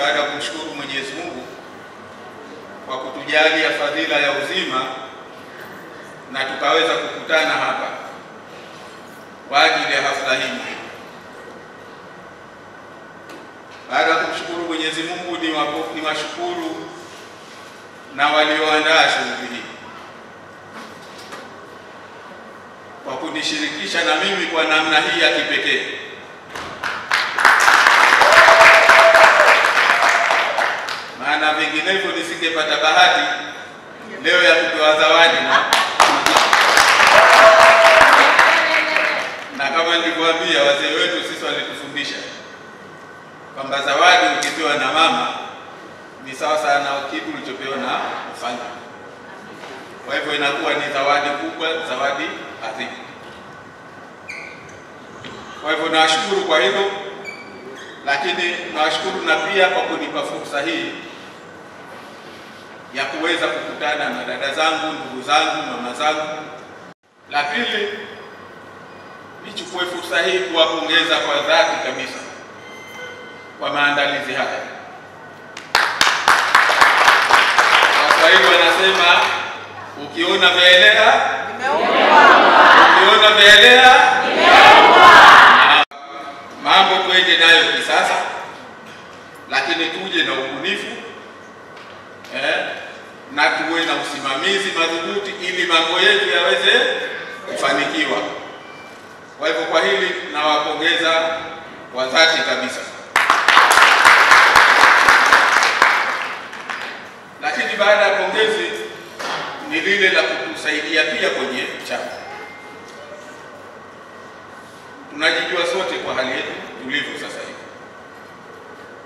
baada ya kumshukuru Mwenyezi Mungu kwa kutujalia fadhila ya uzima na tukaweza kukutana hapa kwa ajili ya hafla hii. Baada ya kumshukuru Mwenyezi Mungu, ni washukuru na walioandaa shughuli hii kwa kunishirikisha na mimi kwa namna hii ya kipekee. Nisingepata bahati leo ya kupewa zawadi na na kama nilivyowaambia wazee wetu sisi walitufundisha kwamba zawadi ukipewa na mama ni sawa sana na kitu ulichopewa na mfalme. Kwa hivyo inakuwa ni zawadi kubwa, zawadi adhimu. Kwa hivyo nawashukuru kwa hilo, lakini nawashukuru na pia kwa kunipa fursa hii ya kuweza kukutana na dada zangu, ndugu zangu, mama zangu. La pili, nichukue fursa hii kuwapongeza kwa dhati kabisa kwa maandalizi haya. Waswahili wanasema ukiona vyaelea ukiona vyaelea mambo tuende nayo kisasa, lakini tuje na ubunifu eh, na tuwe na usimamizi madhubuti ili mambo yetu yaweze kufanikiwa. Kwa hivyo, kwa hili nawapongeza kwa dhati kabisa. Lakini baada ya pongezi ni lile la kutusaidia pia kwenye chama. Tunajijua sote kwa hali yetu tulivyo sasa hivi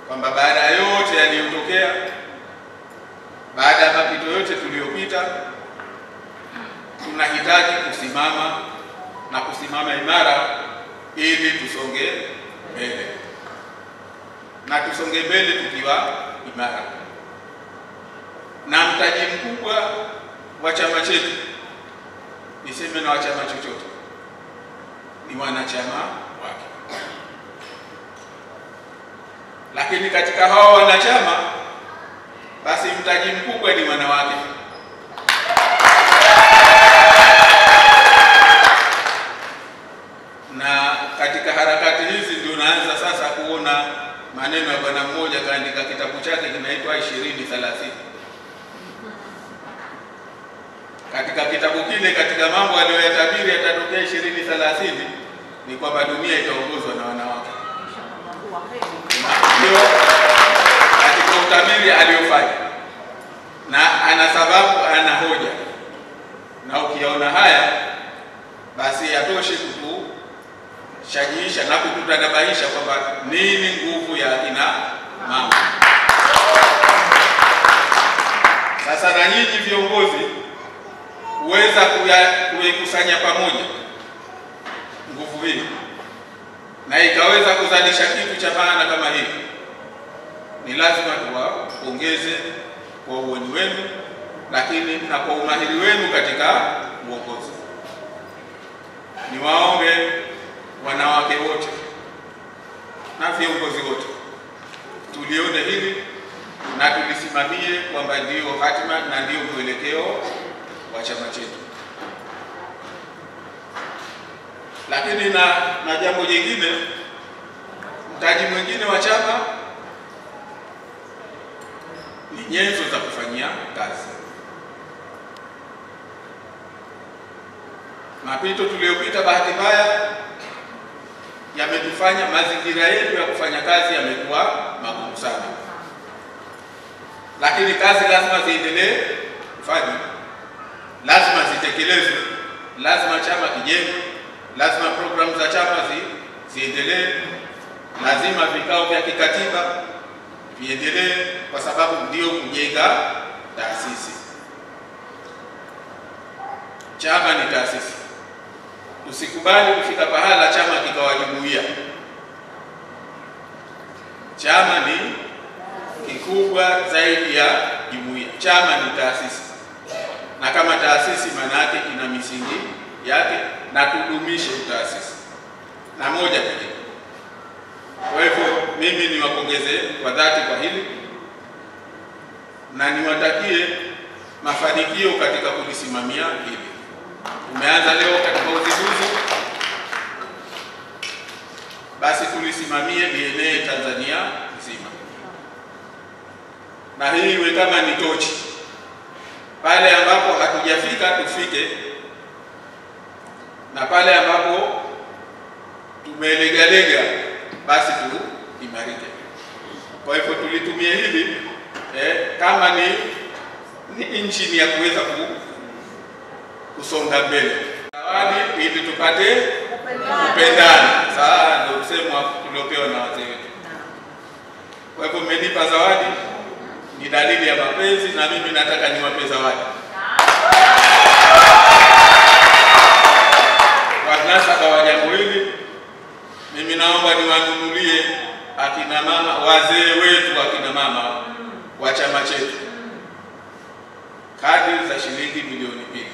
kwamba baada ya yote yaliyotokea, baada ya mapito yote tuliyopita, tunahitaji kusimama na kusimama imara ili tusonge mbele na tusonge mbele tukiwa imara na mtaji mkubwa wa chama chetu, niseme na wachama chochote, ni wanachama wake. Lakini katika hao wanachama, basi mtaji mkubwa ni wanawake. Na katika harakati hizi ndio naanza sasa kuona maneno ya bwana mmoja kaandika kitabu chake kinaitwa ishirini thelathini katika kitabu kile, katika mambo aliyoyatabiri yatatokea ishirini thelathini ni kwamba dunia itaongozwa na wanawake. Utabiri aliyofanya, na ana sababu, ana hoja, na ukiyaona haya basi yatoshe kutushajiisha na kututanabahisha kwamba nini nguvu ya akina mama. Sasa na nyinyi viongozi kuweza kuikusanya pamoja nguvu hii? Na ikaweza kuzalisha kitu cha maana kama hii, ni lazima tuwapongeze kwa uoni wenu, lakini na kwa umahiri wenu katika uongozi. Niwaombe wanawake wote na viongozi wote tulione hili na tulisimamie kwamba ndiyo hatima na ndiyo mwelekeo wa chama chetu. Lakini na na jambo jingine, mtaji mwingine wa chama ni nyenzo za kufanyia kazi. Mapito tuliyopita, bahati mbaya, yametufanya mazingira yetu ya kufanya kazi yamekuwa magumu sana, lakini kazi lazima ziendelee kufanywa. Lazima zitekelezwe, lazima chama kijengwe, lazima programu za chama ziendelee, lazima vikao vya kikatiba viendelee, kwa sababu ndio kujenga taasisi. Chama ni taasisi, usikubali kufika pahala chama kikawa jumuiya. Chama ni kikubwa zaidi ya jumuiya. Chama ni taasisi na kama taasisi maana yake ina misingi yake, na kudumisha utaasisi na moja pekee. Kwa hivyo mimi niwapongeze kwa dhati kwa hili na niwatakie mafanikio katika kulisimamia hili. Umeanza leo katika uzinduzi, basi tulisimamie lienee Tanzania nzima, na hii iwe kama ni tochi, pale ambapo hatujafika tufike, na pale ambapo tumelegalega basi tuimarike. Kwa hivyo tulitumia hivi eh, kama ni, ni injini ya kuweza ku, kusonga mbele zawadi ili tupate kupendana. Sasa ndio msemo tuliopewa na wazee wetu. Kwa hivyo mmenipa zawadi, ni dalili ya mapenzi, na mimi nataka niwape zawadi kwa nasaba wa jambo hili. Mimi naomba niwanunulie akina mama, wazee wetu akina mama wa chama chetu kadi za shilingi milioni mbili.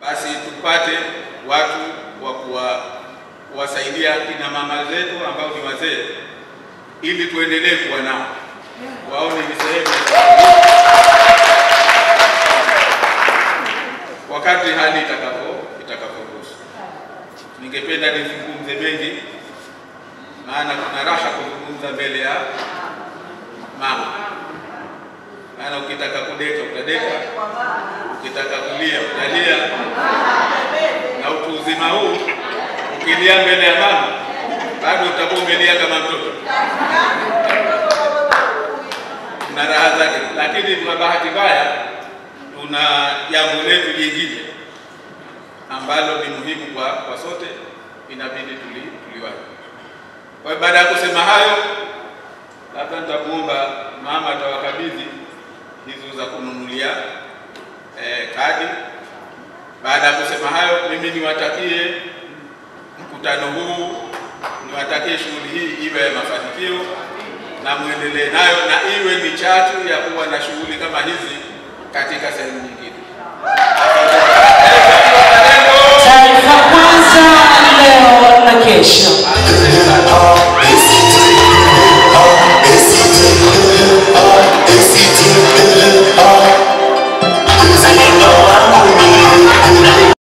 Basi tupate watu wa kuwa kuwasaidia kina mama zetu ambao ni wazee, ili tuendelee kuwa nao, waone ni sehemu wakati hali itakapo. Ningependa nizungumze mengi, maana kuna raha kuzungumza mbele ya mama, maana ukitaka kudeka utadeka, ukitaka kulia utalia, na utu uzima huu ukilia mbele ya mama bado utakuwa umelia kama mtoto. Na raha zake, lakini kwa bahati mbaya tuna jambo letu jingine ambalo ni muhimu kwa, kwa sote, inabidi tuli, tuliwahi. Kwa hiyo baada ya kusema hayo, labda nitamuomba mama atawakabidhi hizo za kununulia eh, kadi. Baada ya kusema hayo, mimi niwatakie mkutano huu, niwatakie shughuli hii iwe ya mafanikio na mwendelee nayo na iwe ni chachu ya kuwa na shughuli kama hizi katika sehemu nyingine.